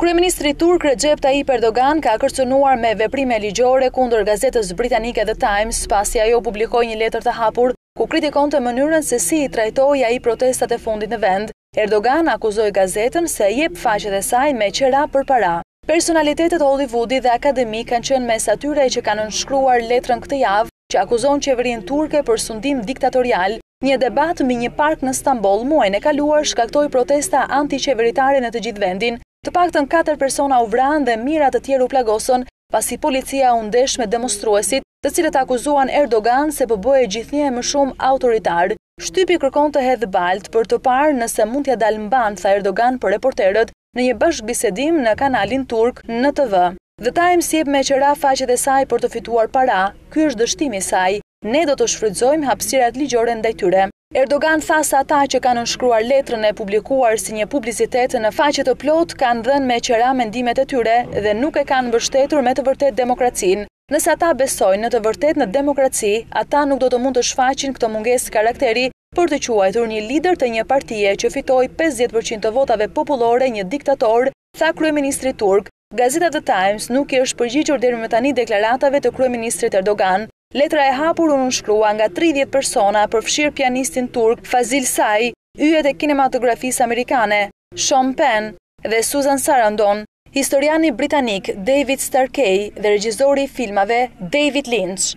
Kryeministri turk Recep Tayyip Erdogan ka kërcënuar me veprime ligjore kundër gazetës britanike The Times, pasi ajo publikoi një letër të hapur ku kritikonte mënyrën se si i trajtoi ai protestat e fundit në vend. Erdogan akuzoi gazetën se i jep faqet e saj me qera për para. Personalitete Hollywoodi dhe akademikë kanë qenë mes atyre që kanë nënshkruar letrën këtë javë që akuzon qeverinë turke për sundim diktatorial. Një debat mbi një park në Stamboll muajin e kaluar shkaktoi protesta antiqeveritare në të gjithë vendin. Të paktën katër persona u vranë dhe mijëra të tjerë u plagosën, pasi policia u ndesh me demonstruesit, të cilët akuzuan Erdogan se po bëhej gjithnjë më shumë autoritar. Shtypi kërkon të hedhë baltë për të parë nëse mund t'ia dalë mbanë, tha Erdogan për reporterët. në një bashkëbisedim në kanalin turk NTV. The Times jep me qera faqet e saj për të fituar para, ky është dështimi i saj. Ne do të shfrytëzojmë hapësirat ligjore ndaj tyre. Erdogan tha se ata që kanë nënshkruar letrën e publikuar si një publicitet në faqe të plotë kanë dhënë me qera mendimet e tyre dhe nuk e kanë mbështetur me të vërtetë demokracinë. Nëse ata besojnë në të vërtetë në demokraci, ata nuk do të mund të shfaqin këtë mungesë karakteri për të quajtur një lider të një partie që fitoi pesëdhjetë për qind të votave popullore një diktator, tha kryeministri turk. Gazeta The Times nuk i është përgjigjur deri më tani deklaratave të kryeministrit Erdogan. Letra e hapur u nënshkrua nga tridhjetë persona, përfshirë pianistin turk Fazil Say, yjet e kinematografisë amerikane. Sean Penn dhe Susan Sarandon, historiani britanik David Starkey dhe regjizori i filmave David Lynch.